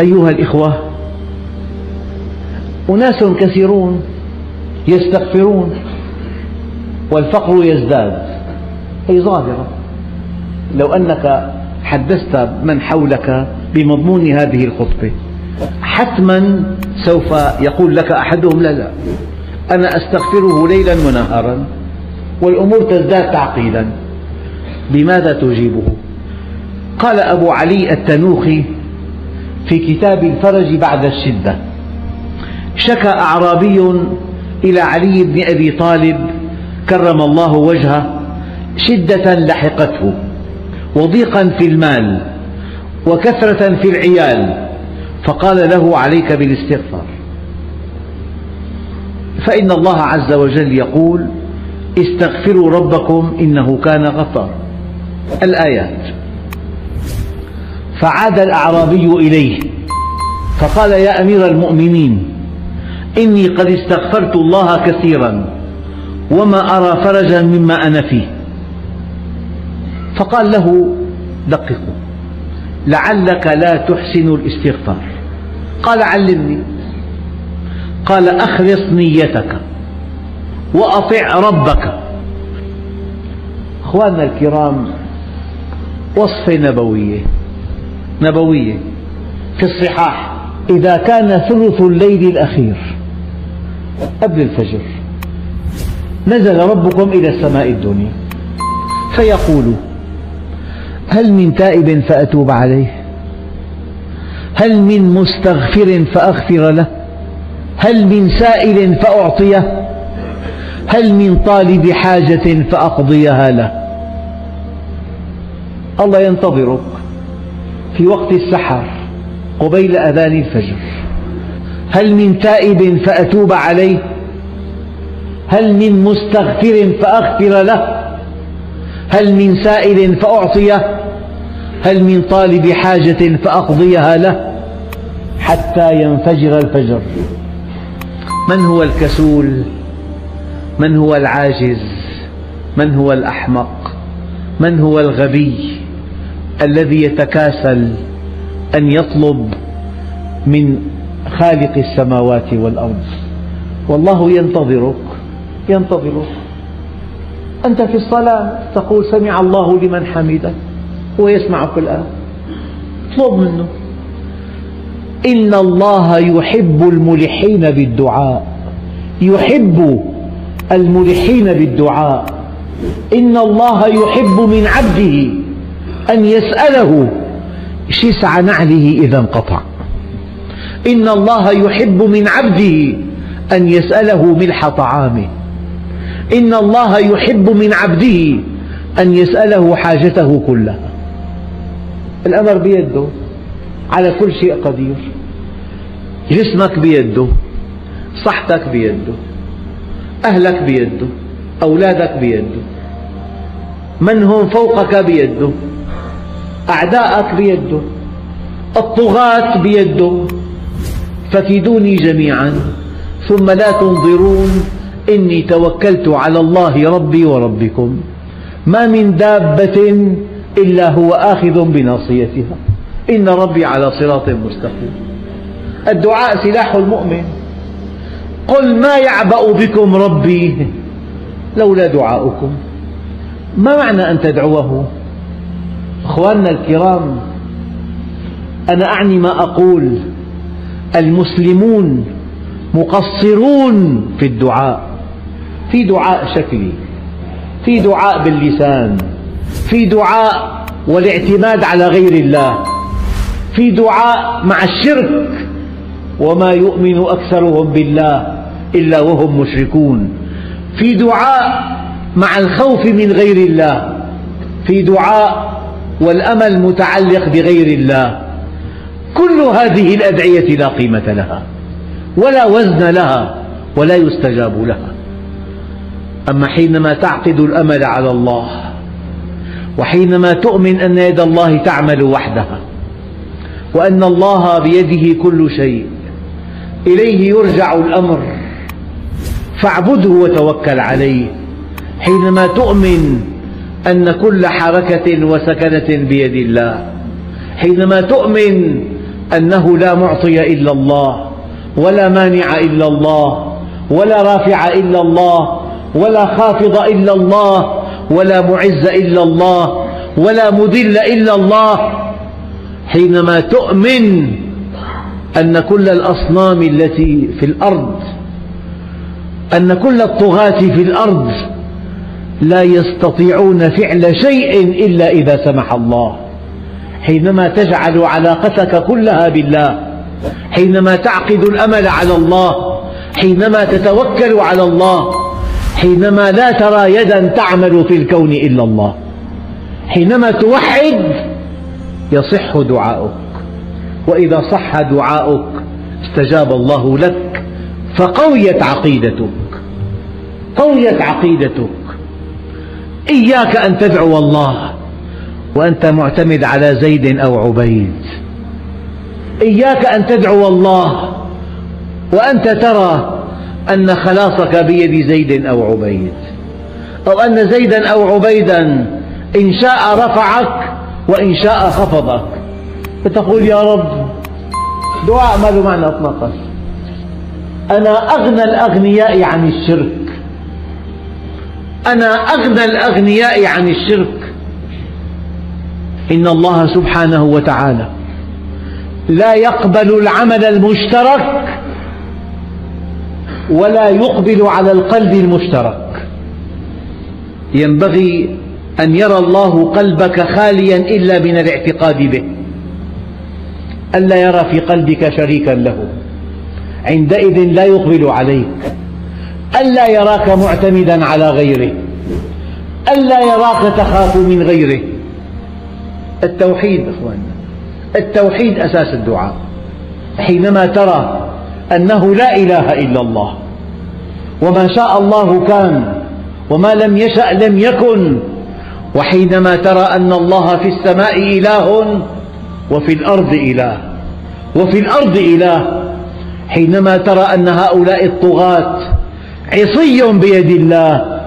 أيها الإخوة أناس كثيرون يستغفرون والفقر يزداد. هي ظاهرة. لو أنك حدثت من حولك بمضمون هذه الخطبة حتما سوف يقول لك أحدهم لا لا أنا أستغفره ليلا ونهارا والأمور تزداد تعقيدا بماذا تجيبه؟ قال أبو علي التنوخي في كتاب الفرج بعد الشدة. شكى أعرابي إلى علي بن أبي طالب كرم الله وجهه شدة لحقته وضيقا في المال وكثرة في العيال فقال له عليك بالاستغفار. فإن الله عز وجل يقول استغفروا ربكم إنه كان غفارا الآيات. فعاد الأعرابي إليه. فقال يا أمير المؤمنين إني قد استغفرت الله كثيرا وما أرى فرجا مما أنا فيه. فقال له دققوا لعلك لا تحسن الاستغفار. قال علمني. قال أخلص نيتك وأطع ربك. أخواننا الكرام وصفة نبوية. نبوية في الصحاح إذا كان ثلث الليل الأخير قبل الفجر نزل ربكم إلى السماء الدنيا فيقول هل من تائب فأتوب عليه؟ هل من مستغفر فأغفر له؟ هل من سائل فأعطيه؟ هل من طالب حاجة فأقضيها له؟ الله ينتظرك. في وقت السحر قبيل أذان الفجر. هل من تائب فأتوب عليه؟ هل من مستغفر فأغفر له؟ هل من سائل فأعطيه؟ هل من طالب حاجة فأقضيها له؟ حتى ينفجر الفجر. من هو الكسول؟ من هو العاجز؟ من هو الأحمق؟ من هو الغبي؟ الذي يتكاسل أن يطلب من خالق السماوات والأرض. والله ينتظرك ينتظرك. أنت في الصلاة تقول سمع الله لمن حمده هو يسمعك الآن اطلب منه. إن الله يحب الملحين بالدعاء. يحب الملحين بالدعاء. إن الله يحب من عبده أن يسأله. شسع نعله إذا انقطع. إن الله يحب من عبده أن يسأله ملح طعامه. إن الله يحب من عبده أن يسأله حاجته كلها. الأمر بيده. على كل شيء قدير. جسمك بيده. صحتك بيده. أهلك بيده. أولادك بيده. من هم فوقك بيده. أعداءك بيده الطغاة بيده فكيدوني جميعا ثم لا تنظرون إني توكلت على الله ربي وربكم. ما من دابة إلا هو آخذ بناصيتها. إن ربي على صراط مستقيم. الدعاء سلاح المؤمن. قل ما يعبأ بكم ربي لولا دعاؤكم. ما معنى أن تدعوه؟ أخواننا الكرام أنا أعني ما أقول. المسلمون مقصرون في الدعاء في دعاء شكلي في دعاء باللسان في دعاء والاعتماد على غير الله في دعاء مع الشرك وما يؤمن أكثرهم بالله إلا وهم مشركون في دعاء مع الخوف من غير الله في دعاء والأمل متعلق بغير الله. كل هذه الأدعية لا قيمة لها ولا وزن لها ولا يستجاب لها. أما حينما تعقد الأمل على الله وحينما تؤمن أن يد الله تعمل وحدها وأن الله بيده كل شيء إليه يرجع الأمر فاعبده وتوكل عليه. حينما تؤمن أن كل حركة وسكنة بيد الله. حينما تؤمن أنه لا معطي إلا الله ولا مانع إلا الله ولا رافع إلا الله ولا خافض إلا الله ولا معز إلا الله ولا مذل إلا الله. حينما تؤمن أن كل الأصنام التي في الأرض أن كل الطغاة في الأرض لا يستطيعون فعل شيء إلا إذا سمح الله. حينما تجعل علاقتك كلها بالله حينما تعقد الأمل على الله حينما تتوكل على الله حينما لا ترى يدا تعمل في الكون إلا الله. حينما توحد يصح دعاؤك. وإذا صح دعاؤك استجاب الله لك فقويت عقيدتك. قويت عقيدتك. إياك أن تدعو الله وأنت معتمد على زيد أو عبيد. إياك أن تدعو الله وأنت ترى أن خلاصك بيد زيد أو عبيد. أو أن زيدا أو عبيدا إن شاء رفعك وإن شاء خفضك. فتقول يا رب دعاء ما له معنى اطلاقا. أنا أغنى الأغنياء عن الشرك. أنا أغنى الأغنياء عن الشرك. إن الله سبحانه وتعالى لا يقبل العمل المشترك ولا يقبل على القلب المشترك. ينبغي أن يرى الله قلبك خاليا إلا من الاعتقاد به. ألا يرى في قلبك شريكا له. عندئذ لا يقبل عليك. ألا يراك معتمدا على غيره. ألا يراك تخاف من غيره. التوحيد إخواننا التوحيد أساس الدعاء. حينما ترى أنه لا إله إلا الله وما شاء الله كان وما لم يشأ لم يكن وحينما ترى أن الله في السماء إله وفي الأرض إله وفي الأرض إله حينما ترى أن هؤلاء الطغاة عصي بيد الله.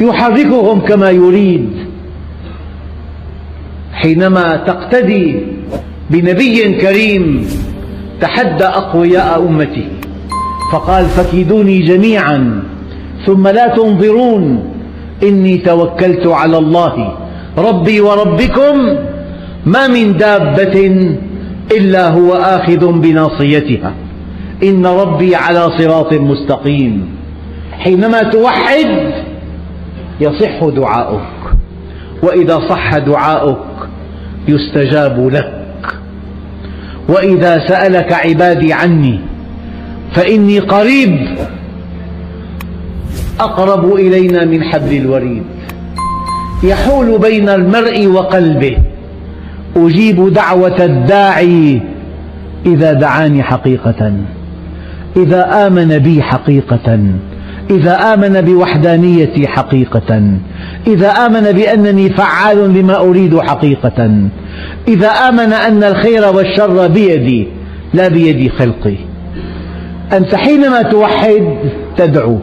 يحركهم كما يريد. حينما تقتدي بنبي كريم تحدى أقوياء أمته فقال فكيدوني جميعا ثم لا تنظرون. إني توكلت على الله. ربي وربكم ما من دابة إلا هو آخذ بناصيتها. إن ربي على صراط مستقيم. حينما توحد يصح دعاؤك. وإذا صح دعاؤك يستجاب لك. وإذا سألك عبادي عني فإني قريب أقرب إلينا من حبل الوريد. يحول بين المرء وقلبه. أجيب دعوة الداعي إذا دعاني حقيقة. إذا آمن بي حقيقة إذا آمن بوحدانيتي حقيقة إذا آمن بأنني فعال لما أريد حقيقة إذا آمن أن الخير والشر بيدي لا بيد خلقي. أنت حينما توحد تدعو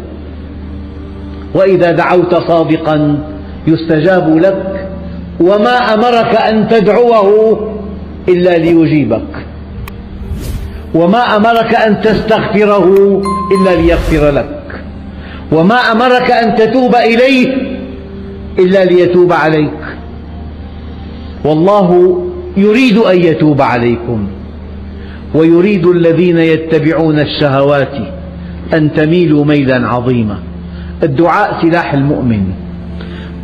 وإذا دعوت صادقا يستجاب لك وما أمرك أن تدعوه إلا ليجيبك. وما أمرك أن تستغفره إلا ليغفر لك. وما أمرك أن تتوب إليه إلا ليتوب عليك. والله يريد أن يتوب عليكم. ويريد الذين يتبعون الشهوات أن تميلوا ميلا عظيما. الدعاء سلاح المؤمن.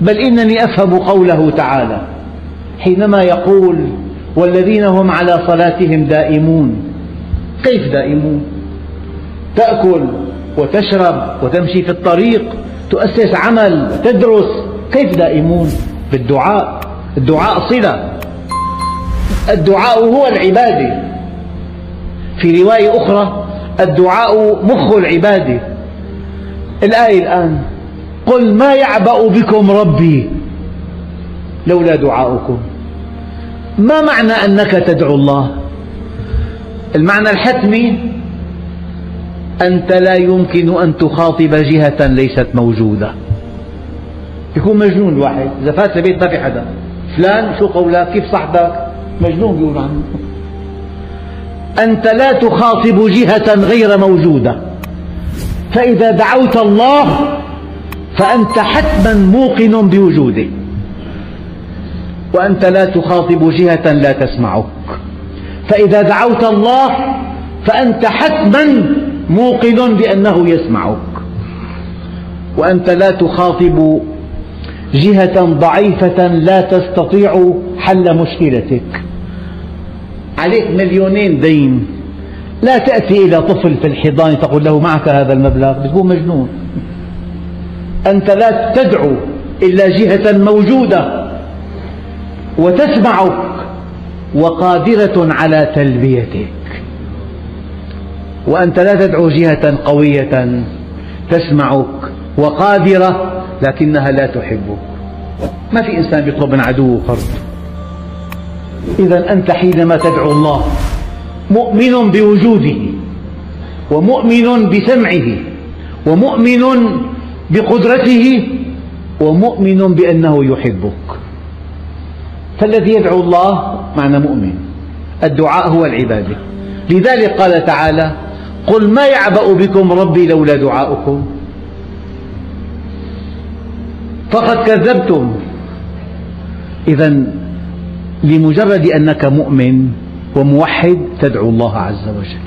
بل إنني أفهم قوله تعالى حينما يقول والذين هم على صلاتهم دائمون كيف دائمون؟ تأكل وتشرب وتمشي في الطريق تؤسس عمل تدرس كيف دائمون؟ بالدعاء الدعاء صلة. الدعاء هو العبادة. في رواية أخرى الدعاء مخ العبادة. الآية الآن قل ما يعبأ بكم ربي لولا دعاؤكم. ما معنى أنك تدعو الله؟ المعنى الحتمي أنت لا يمكن أن تخاطب جهة ليست موجودة. يكون مجنون الواحد. إذا فات البيت ما في حدا. فلان شو قولك كيف صحتك مجنون بيقول عنه. أنت لا تخاطب جهة غير موجودة. فإذا دعوت الله فأنت حتما موقن بوجوده. وأنت لا تخاطب جهة لا تسمعك. فإذا دعوت الله فأنت حتما موقن بأنه يسمعك. وأنت لا تخاطب جهة ضعيفة لا تستطيع حل مشكلتك. عليك مليونين دين. لا تأتي إلى طفل في الحضان تقول له معك هذا المبلغ بتكون مجنون. أنت لا تدعو إلا جهة موجودة وتسمعك. وقادرة على تلبيتك. وأنت لا تدعو جهة قوية تسمعك وقادرة لكنها لا تحبك. ما في إنسان يطلب من عدوه قرض إذا أنت حينما تدعو الله مؤمن بوجوده ومؤمن بسمعه ومؤمن بقدرته ومؤمن بأنه يحبك. فالذي يدعو الله معنى مؤمن. الدعاء هو العبادة. لذلك قال تعالى قل ما يعبأ بكم ربي لولا دعاؤكم. فقد كذبتم. إذا لمجرد أنك مؤمن وموحد تدعو الله عز وجل.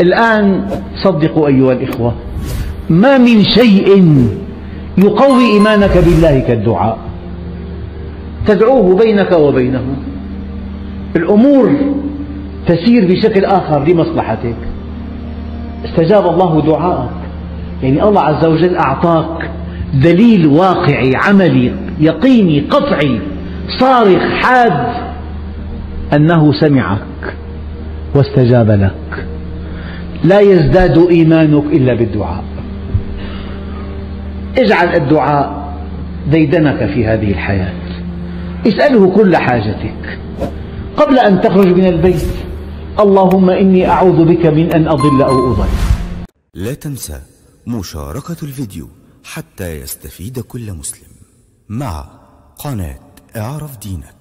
الآن صدقوا أيها الإخوة ما من شيء يقوي إيمانك بالله كالدعاء. تدعوه بينك وبينه الأمور تسير بشكل آخر لمصلحتك. استجاب الله دعاءك. يعني الله عز وجل أعطاك دليل واقعي عملي يقيني قطعي صارخ حاد أنه سمعك واستجاب لك. لا يزداد إيمانك إلا بالدعاء. اجعل الدعاء ديدنك في هذه الحياة. اسأله كل حاجتك. قبل أن تخرج من البيت. اللهم إني أعوذ بك من أن أضل أو أضل لا تنسى مشاركة الفيديو حتى يستفيد كل مسلم مع قناة إعرف دينك.